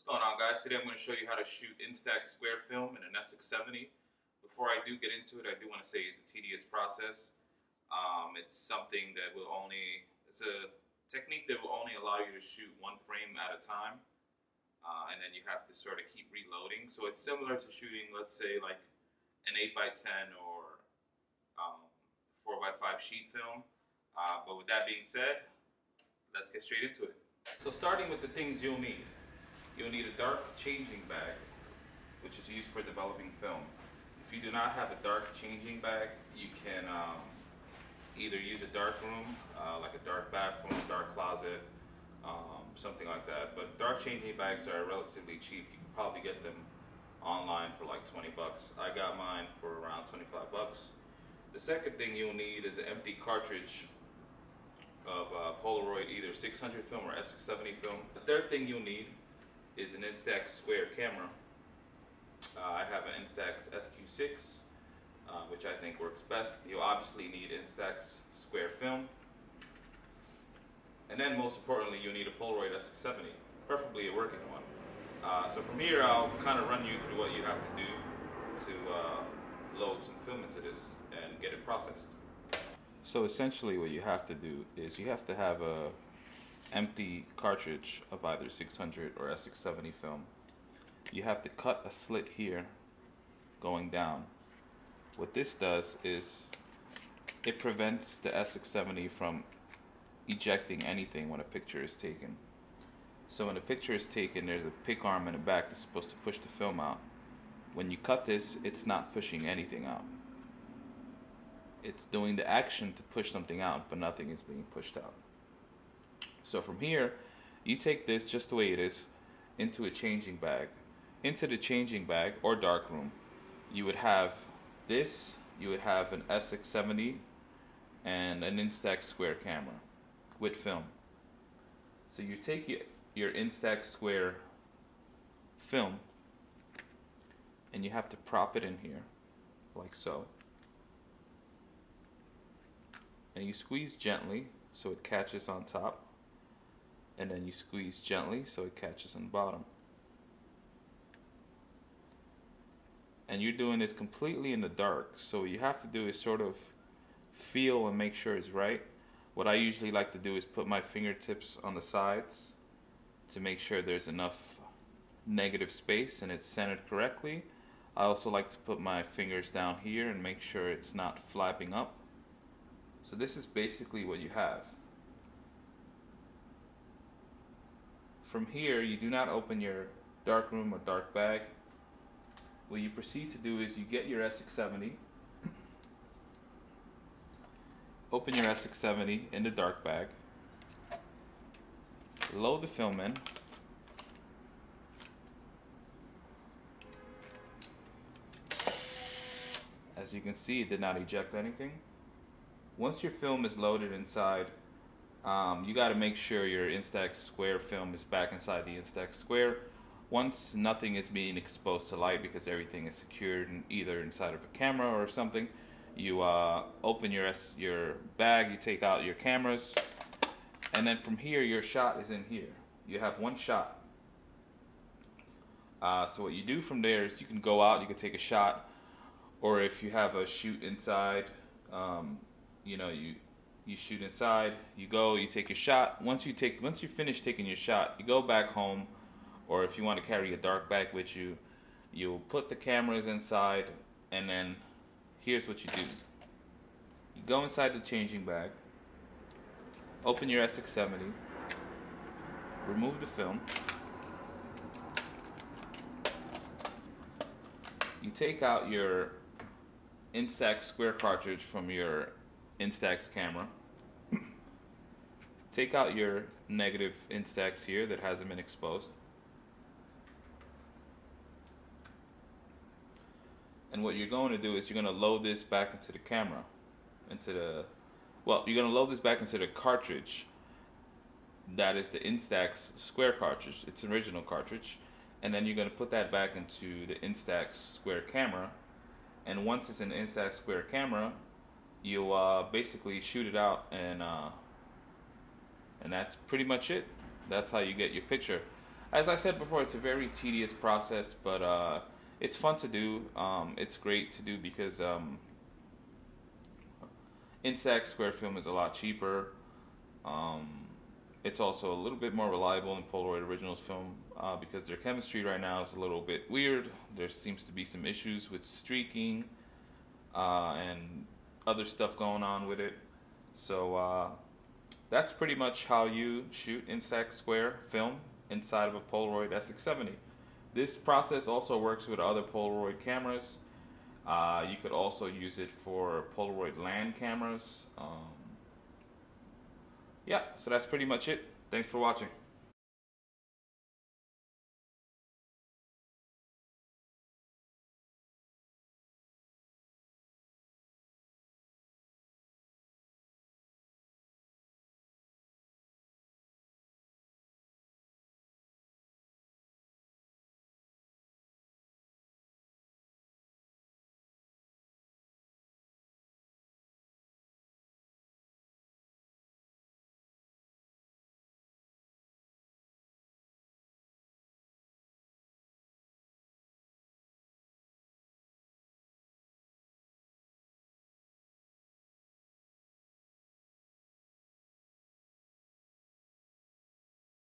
What's going on guys? Today I'm going to show you how to shoot Instax square film in an SX70. Before I do get into it, I do want to say it's a tedious process. Um, it's something that will only, it's a technique that will only allow you to shoot one frame at a time. Uh, and then you have to sort of keep reloading. So it's similar to shooting, let's say like an 8x10 or um, 4x5 sheet film. Uh, but with that being said, let's get straight into it. So starting with the things you'll need. You'll need a dark changing bag, which is used for developing film. If you do not have a dark changing bag, you can um, either use a dark room, uh, like a dark bathroom, dark closet, um, something like that. But dark changing bags are relatively cheap. You can probably get them online for like 20 bucks. I got mine for around 25 bucks. The second thing you'll need is an empty cartridge of uh, Polaroid, either 600 film or SX70 film. The third thing you'll need is an Instax square camera. Uh, I have an Instax SQ6, uh, which I think works best. You'll obviously need Instax square film. And then most importantly, you'll need a Polaroid SX70, preferably a working one. Uh, so from here, I'll kind of run you through what you have to do to uh, load some film into this and get it processed. So essentially what you have to do is you have to have a empty cartridge of either 600 or SX70 film. You have to cut a slit here going down. What this does is it prevents the SX70 from ejecting anything when a picture is taken. So when a picture is taken, there's a pick arm in the back that's supposed to push the film out. When you cut this, it's not pushing anything out it's doing the action to push something out, but nothing is being pushed out. So from here, you take this just the way it is into a changing bag. Into the changing bag or dark room, you would have this, you would have an SX70 and an Instax square camera with film. So you take your Instax square film and you have to prop it in here like so and you squeeze gently so it catches on top and then you squeeze gently so it catches on the bottom. And you're doing this completely in the dark so what you have to do is sort of feel and make sure it's right. What I usually like to do is put my fingertips on the sides to make sure there's enough negative space and it's centered correctly. I also like to put my fingers down here and make sure it's not flapping up. So this is basically what you have. From here, you do not open your dark room or dark bag. What you proceed to do is you get your SX70, open your SX70 in the dark bag, load the film in, as you can see it did not eject anything. Once your film is loaded inside, um, you got to make sure your Instax Square film is back inside the Instax Square. Once nothing is being exposed to light because everything is secured in either inside of a camera or something, you uh, open your your bag, you take out your cameras, and then from here your shot is in here. You have one shot. Uh, so what you do from there is you can go out, you can take a shot, or if you have a shoot inside, um, you know you you shoot inside you go you take your shot. Once you take once you finish taking your shot you go back home or if you want to carry a dark bag with you you'll put the cameras inside and then here's what you do. You go inside the changing bag open your SX70 remove the film. You take out your Instax square cartridge from your Instax camera. Take out your negative Instax here that hasn't been exposed. And what you're going to do is you're going to load this back into the camera. Into the, well, you're going to load this back into the cartridge. That is the Instax square cartridge. It's an original cartridge. And then you're going to put that back into the Instax square camera. And once it's an Instax square camera, you uh, basically shoot it out and uh, and that's pretty much it that's how you get your picture as I said before, it's a very tedious process, but uh, it's fun to do. Um, it's great to do because um, Instax Square Film is a lot cheaper. Um, it's also a little bit more reliable than Polaroid Originals film uh, because their chemistry right now is a little bit weird. There seems to be some issues with streaking uh, and other stuff going on with it. So uh, that's pretty much how you shoot Instax Square film inside of a Polaroid SX70. This process also works with other Polaroid cameras. Uh, you could also use it for Polaroid land cameras. Um, yeah, so that's pretty much it. Thanks for watching.